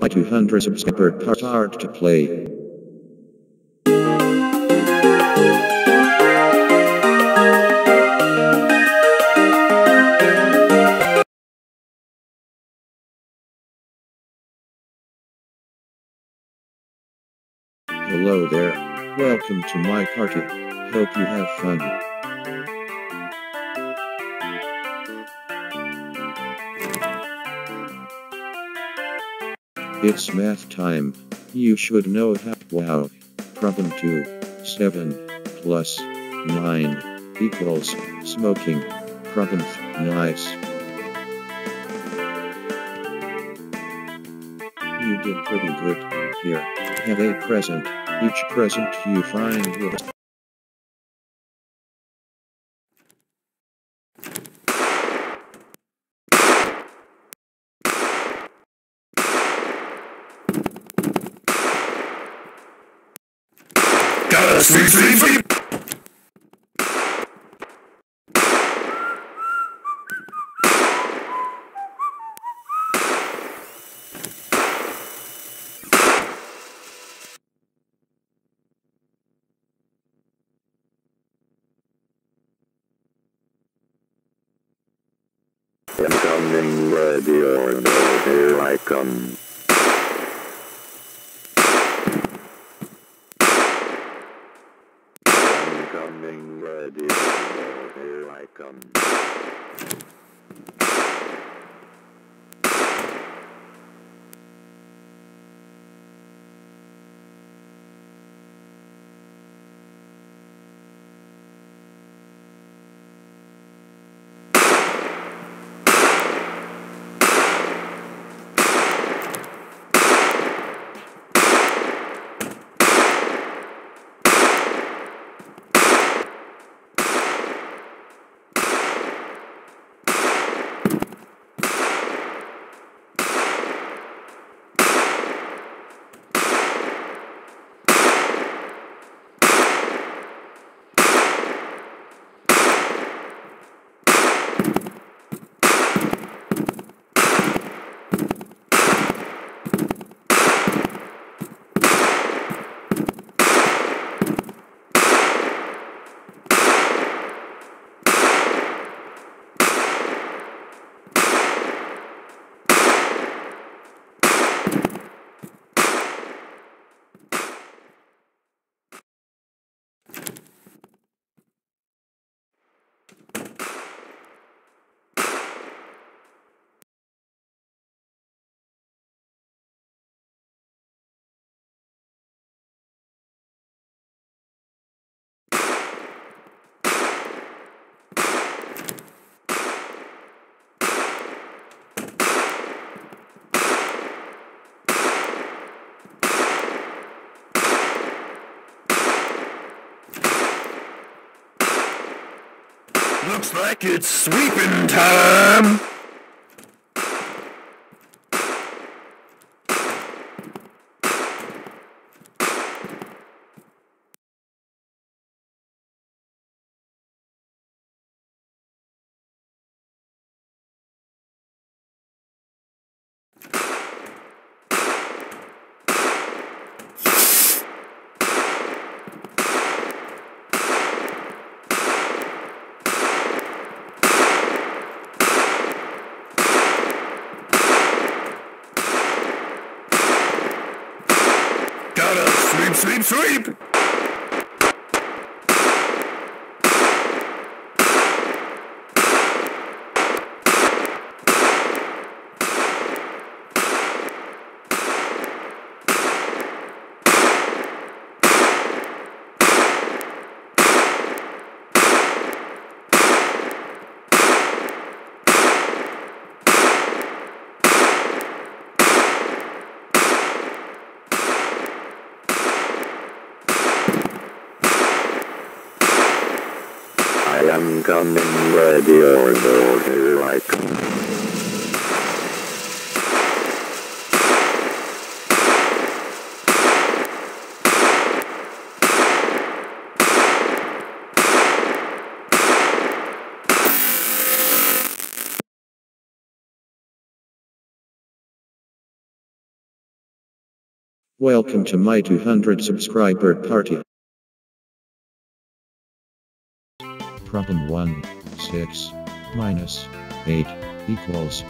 My 200 subscriber part hard to play. Hello there. Welcome to my party. Hope you have fun. It's math time. You should know how. Wow. Problem 2. 7 plus 9 equals smoking. Problem nice. You did pretty good. Here, have a present. Each present you find will. Sleep, sleep, sleep. Incoming radio, here I come. Incoming ready. here I come. Looks like it's sweeping time. Sweep, sweep, sweep. I am coming radio, here come. Welcome to my 200 subscriber party. Problem 1. 6 minus 8 equals